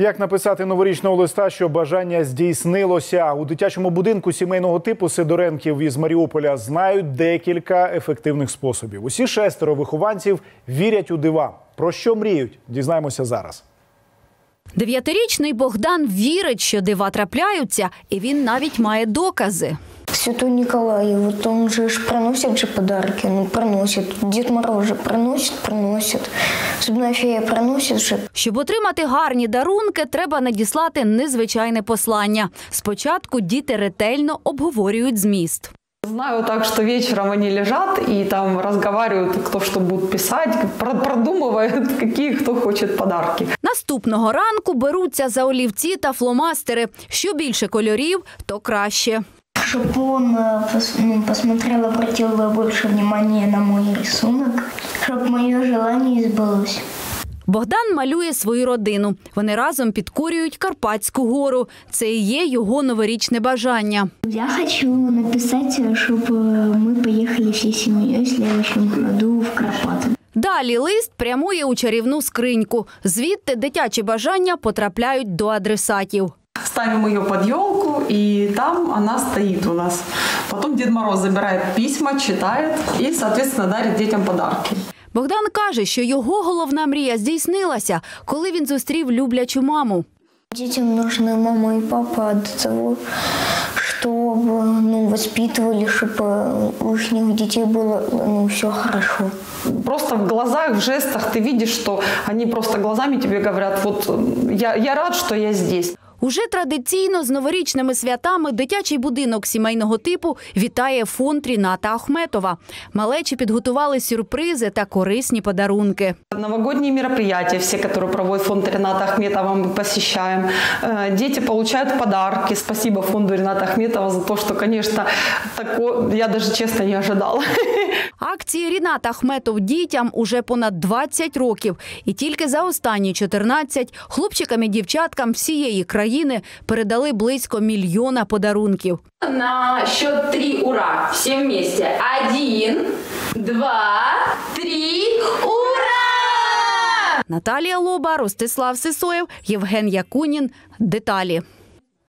Як написати новорічного листа, що бажання здійснилося у дитячому будинку сімейного типу Сидоренків із Маріуполя знають декілька ефективних способів. Усі шестеро вихованців вірять у дива. Про що мріють? Дізнаємося зараз. Дев'ятирічний Богдан вірить, що дива трапляються, і він навіть має докази. Святой Николай, вот он же ж приносит же подарки, ну приносит. Дед Мороз же приносит, приносит. Зубная фея приносит же. Щоб отримати гарні дарунки, треба надіслати незвичайне послання. Спочатку діти ретельно обговорюють зміст. Знаю так, что вечером они лежат и там разговаривают, кто что будет писать, про- продумывают, какие кто хочет подарки. Наступного ранку беруться за олівці та фломастери. Що більше кольорів, то краще Чтобы он э, пос- ну, посмотрел, обратил бы больше внимания на мой рисунок. Чтобы мое желание сбылось. Богдан малює свою родину. Вони разом підкорюють Карпатську гору. Це і є його новорічне бажання. Я хочу написать, чтобы мы поехали всей семьей в следующем году в Карпаты. Далі лист прямує у чарівну скриньку. Звідти дитячі бажання потрапляють до адресатів. Ставим ее под елку, и там она стоит у нас. Потом Дед Мороз забирает письма, читает и, соответственно, дарит детям подарки. Богдан каже, що його головна мрія здійснилася, коли він зустрів люблячу маму. Детям нужны мама и папа от того, чтобы ну, воспитывали, чтобы у их детей было ну, все хорошо. Просто в глазах, в жестах ты видишь, что они просто глазами тебе говорят, вот м, я, я рад, что я здесь. Уже традиційно з новорічними святами дитячий будинок сімейного типу вітає фонд Ріната Ахметова. Малечі підготували сюрпризи та корисні подарунки. Новогодние мероприятия, все, которые проводит фонд Рената Ахметова, мы посещаем. Э, Дети получают подарки. Спасибо фонду Рената Ахметова за то, что, конечно, тако, я даже честно не ожидала. Акції Рінат Ахметов дітям уже понад 20 років. І тільки за останні 14 хлопчикам і дівчаткам всієї країни передали близько мільйона подарунків. На счет три ура! Всі вместе. Один, два, три, ура! Наталія Лоба, Ростислав Сисоєв, Євген Якунін. Деталі.